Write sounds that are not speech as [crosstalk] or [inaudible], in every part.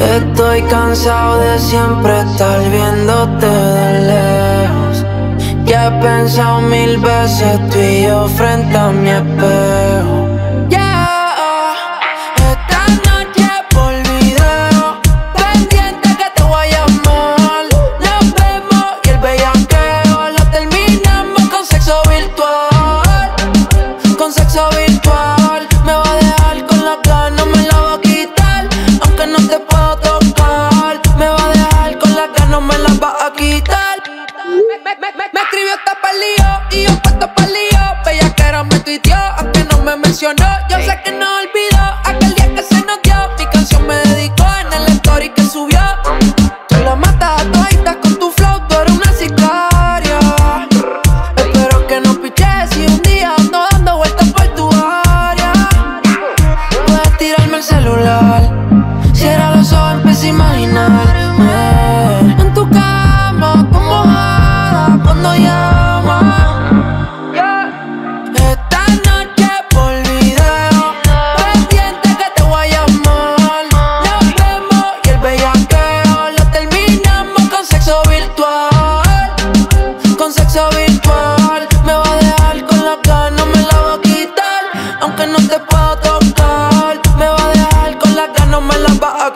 Estoy cansado de siempre estar viéndote de lejos. Ya he pensado mil veces tú y yo frente a mi espejo. Yo sé que no olvidó aquel día que se nos. Mi canción me dedicó en el story que subió. Tú la matas a toditas con tu flow, tú eres una sicaria. Espero que no piches si un día ando dando vueltas por tu área. Puedes tirarme el celular, cierra los ojos, empieza a lamba ak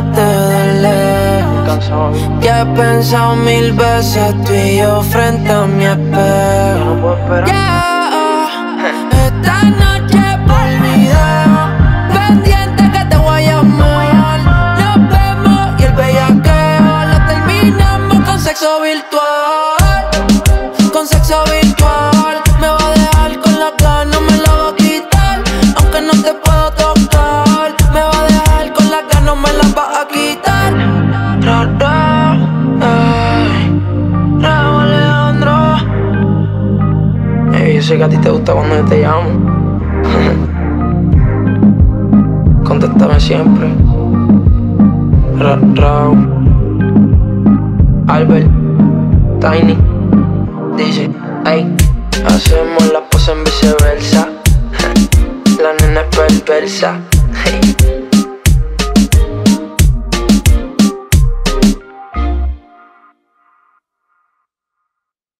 te duele. Ya he pensado mil veces tú y yo frente a mi espejo. Yeah, oh. esta noche por video, pendiente que te voy a llamar. Nos vemos y el bellaqueo lo terminamos con sexo virtual, con sexo virtual. sé que a ti te gusta cuando yo te llamo. [laughs] Contéstame siempre. Ra Raúl, Albert, Tiny, dice, hey, hacemos la pose en viceversa. [laughs] la nena es perversa. [laughs]